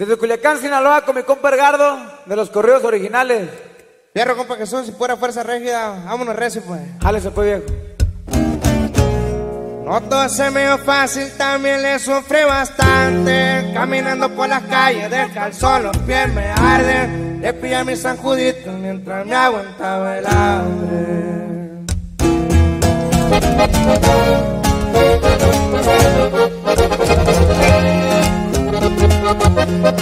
Desde Culiacán, Sinaloa, con mi compa Edgardo, de los corridos originales. Fierro, compa Jesús, si fuera fuerza rígida, vámonos recio, pues. Jálese pues, viejo. No todo se me dio fácil, también le sufrí bastante. Caminando por las calles, descalzo, los pies me arden. Le pillé a mi San Judito mientras me aguantaba el hambre. Soy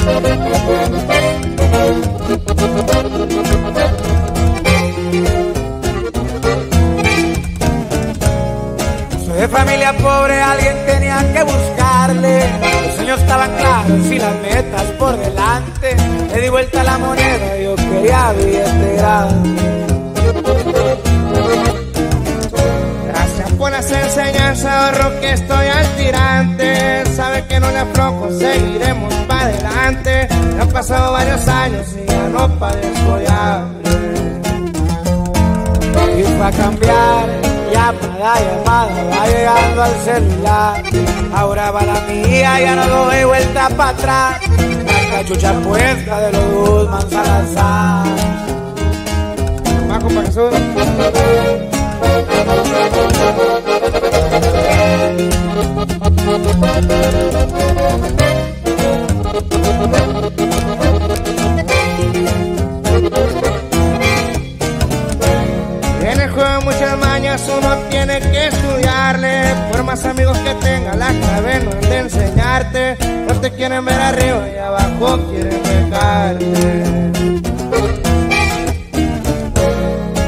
de familia pobre, alguien tenía que buscarle. Los sueños estaban claros y las metas por delante. Le di vuelta a la moneda, yo quería billete grande. Estoy al tirante. Sabe que no le aflojo, seguiremos para adelante. Ya han pasado varios años y ya no padezco de hambre. Y para cambiar, llamada, llamada, va llegando al celular. Ahora va la mía, ya no doy vuelta para atrás. La cachucha puesta de los Guzmán Salazar. Jesús. En el juego muchas mañas, uno tiene que estudiarle. Por más amigos que tenga, la clave no es de enseñarte. No te quieren ver arriba y abajo quieren dejarte.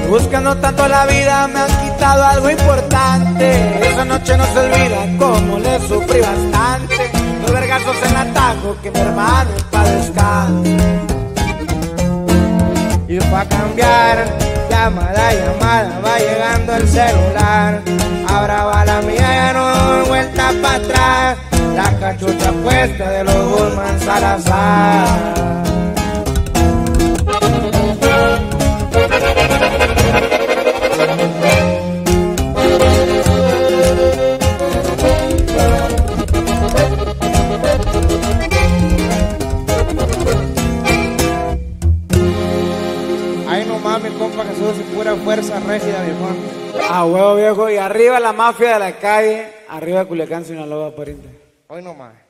Buscando tanto la vida me han quitado algo importante. Esa noche no se olvida cómo le sufrí bastante. Los vergazos en atajo que mi hermano pa' descanse. Y pa' cambiar, llamada, llamada, va llegando el celular. Ahora va la mía, ya no doy vuelta para atrás. La cachucha puesta de los Guzmán Salazar. Ay, no mames, compa Jesús, y pura fuerza rígida, viejo. A huevo viejo. Y arriba la mafia de la calle. Arriba Culiacán, Sinaloa, pariente. Hoy no más.